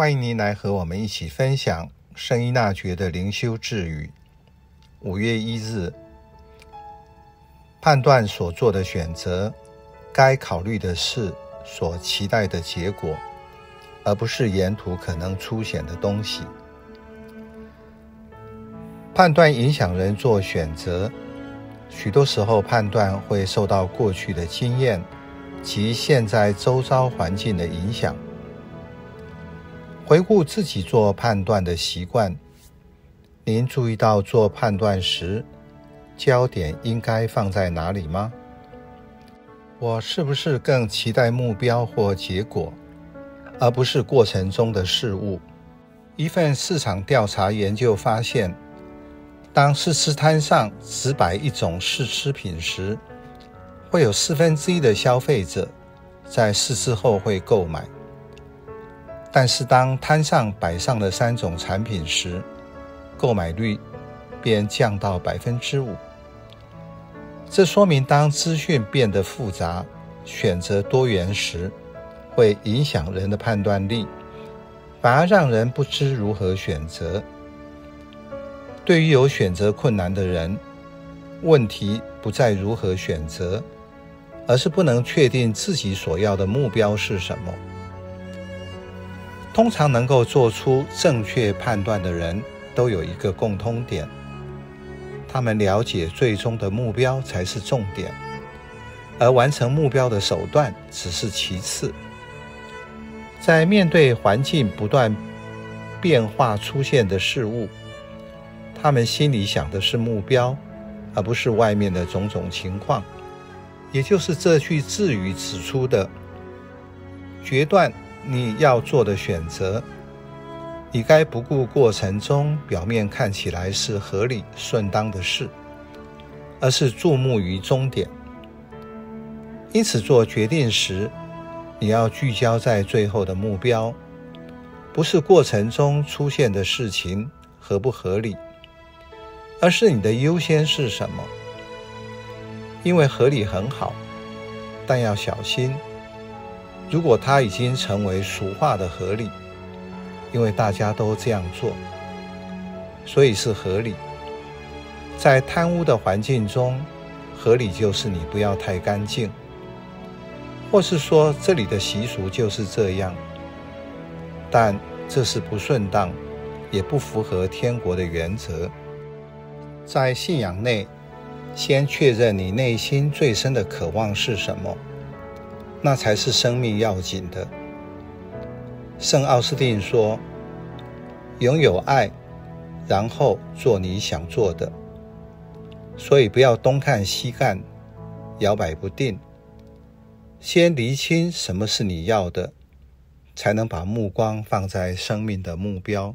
欢迎您来和我们一起分享圣依纳爵的灵修智语。五月一日，判断所做的选择，该考虑的是所期待的结果，而不是沿途可能出现的东西。判断影响人做选择，许多时候判断会受到过去的经验及现在周遭环境的影响。回顾自己做判断的习惯，您注意到做判断时焦点应该放在哪里吗？我是不是更期待目标或结果，而不是过程中的事物？一份市场调查研究发现。当试吃摊上只摆一种试吃品时，会有四分之一的消费者在试吃后会购买。但是当摊上摆上了三种产品时，购买率便降到百分之五。这说明，当资讯变得复杂、选择多元时，会影响人的判断力，反而让人不知如何选择。对于有选择困难的人，问题不在如何选择，而是不能确定自己所要的目标是什么。通常能够做出正确判断的人都有一个共通点：他们了解最终的目标才是重点，而完成目标的手段只是其次。在面对环境不断变化出现的事物。他们心里想的是目标，而不是外面的种种情况。也就是这句字语指出的：决断你要做的选择，你该不顾过程中表面看起来是合理顺当的事，而是注目于终点。因此，做决定时，你要聚焦在最后的目标，不是过程中出现的事情合不合理。而是你的优先是什么？因为合理很好，但要小心。如果它已经成为俗话的合理，因为大家都这样做，所以是合理。在贪污的环境中，合理就是你不要太干净，或是说这里的习俗就是这样。但这是不顺当，也不符合天国的原则。在信仰内，先确认你内心最深的渴望是什么，那才是生命要紧的。圣奥斯定说：“拥有爱，然后做你想做的。”所以不要东看西看，摇摆不定。先厘清什么是你要的，才能把目光放在生命的目标。